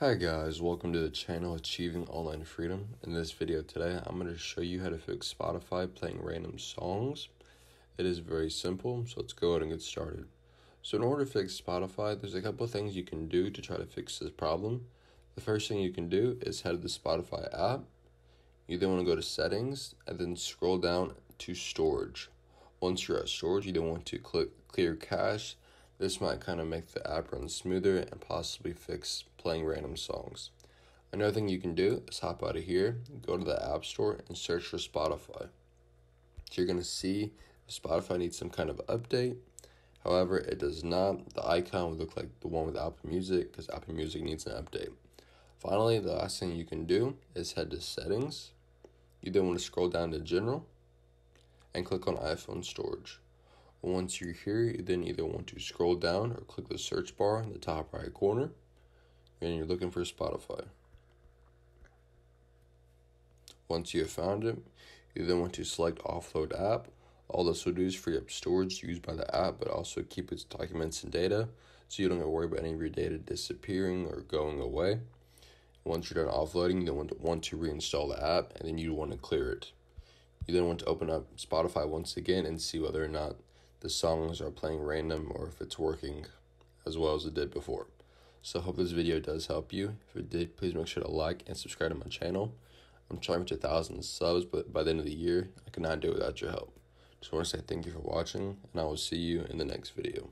Hi guys, welcome to the channel Achieving Online Freedom. In this video today, I'm going to show you how to fix Spotify playing random songs. It is very simple, so let's go ahead and get started. So in order to fix Spotify, there's a couple things you can do to try to fix this problem. The first thing you can do is head to the Spotify app. You then want to go to settings and then scroll down to storage. Once you're at storage, you then want to click clear cache this might kind of make the app run smoother and possibly fix playing random songs. Another thing you can do is hop out of here, go to the App Store, and search for Spotify. So you're going to see Spotify needs some kind of update. However, it does not. The icon would look like the one with Apple Music because Apple Music needs an update. Finally, the last thing you can do is head to Settings. You then want to scroll down to General and click on iPhone Storage. Once you're here, you then either want to scroll down or click the search bar in the top right corner, and you're looking for Spotify. Once you have found it, you then want to select Offload App. All this will do is free up storage used by the app, but also keep its documents and data, so you don't have to worry about any of your data disappearing or going away. Once you're done offloading, you then want to, want to reinstall the app, and then you want to clear it. You then want to open up Spotify once again and see whether or not the songs are playing random or if it's working as well as it did before. So I hope this video does help you. If it did, please make sure to like and subscribe to my channel. I'm trying to a thousand subs, but by the end of the year, I cannot do it without your help. Just want to say thank you for watching, and I will see you in the next video.